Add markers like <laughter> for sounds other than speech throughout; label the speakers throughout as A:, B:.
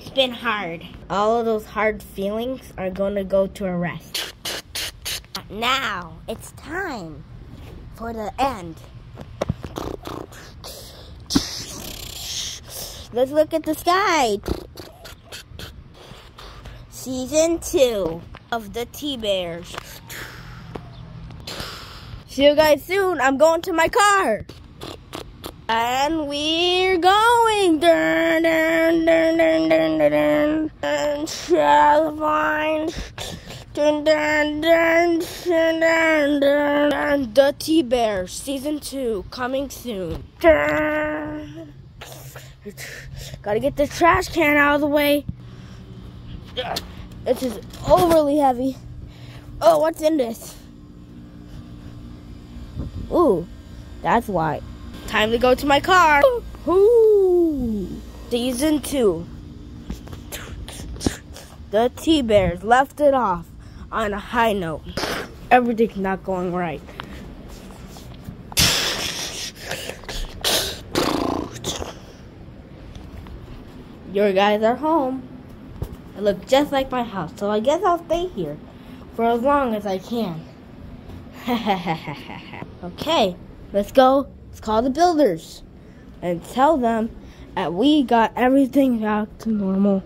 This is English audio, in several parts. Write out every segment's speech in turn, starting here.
A: It's been hard. All of those hard feelings are going to go to a rest. Now it's time for the end. Let's look at the sky. Season two of the T Bears. See you guys soon. I'm going to my car. And we're going. Dun, dun, dun, dun, dun. And shall find. Dun, dun, dun, dun, dun, the T Bear season two coming soon. Dun. Gotta get the trash can out of the way. This is overly heavy. Oh, what's in this? Ooh, that's why. Time to go to my car. Ooh. Season two. The T Bears left it off on a high note. Everything's not going right. Your guys are home. It looks just like my house, so I guess I'll stay here for as long as I can. <laughs> okay, let's go. Let's call the builders and tell them that we got everything back to normal.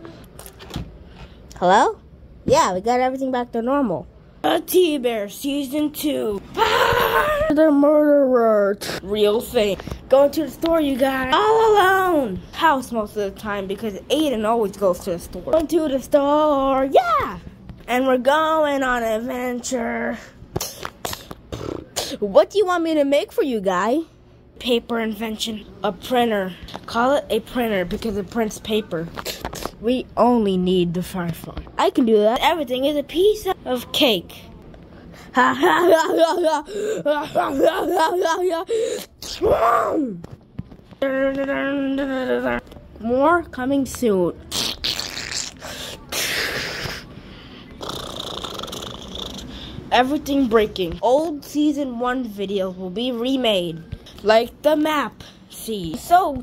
A: Hello? Yeah, we got everything back to normal. A T Bear Season 2. <laughs> the murderer. Real thing. Going to the store, you guys. All alone. House most of the time because Aiden always goes to the store. Going to the store. Yeah. And we're going on an adventure. What do you want me to make for you, guy? Paper invention. A printer. Call it a printer because it prints paper. We only need the firefly. I can do that. Everything is a piece of cake. More coming soon. Everything breaking. Old season one videos will be remade. Like the map. See. So